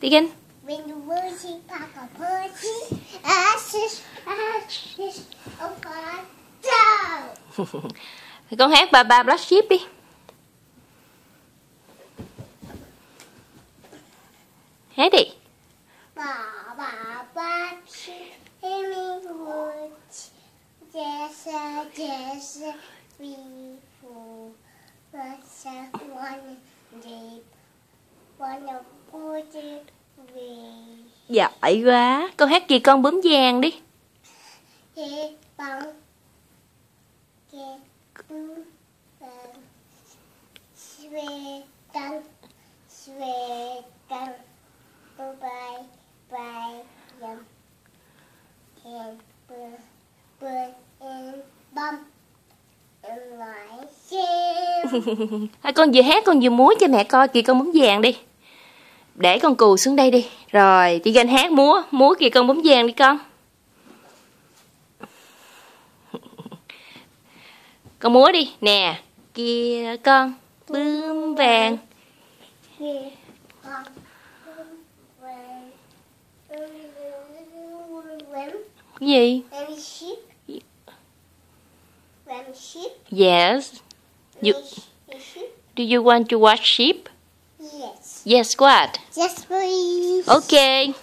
Begin. When the pussy pack a pussy, ashes, ashes, oh God, Thì con hát bà ba Black Sheep đi. Hát đi. Bà bà bà em vui, yes yes, we. We. Giỏi quá Con hát gì con bướm vàng đi xem Hai con vừa hát con vừa múa cho mẹ coi kìa con bướm vàng đi để con cù xuống đây đi. Rồi Tegan hát múa Múa kìa con bướm vàng đi con. Con múa đi. Nè, Kìa con, bướm vàng. Cái gì? Yes. You- Do you want to watch sheep? Yes what Yes please. Okay